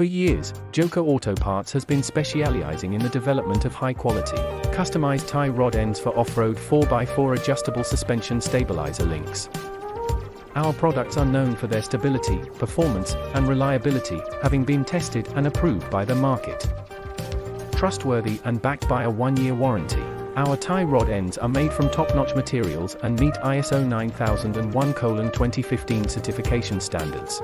For years, Joka Auto Parts has been specializing in the development of high-quality, customized tie rod ends for off-road 4x4 adjustable suspension stabilizer links. Our products are known for their stability, performance, and reliability, having been tested and approved by the market. Trustworthy and backed by a one-year warranty, our tie rod ends are made from top-notch materials and meet ISO 9001-2015 certification standards.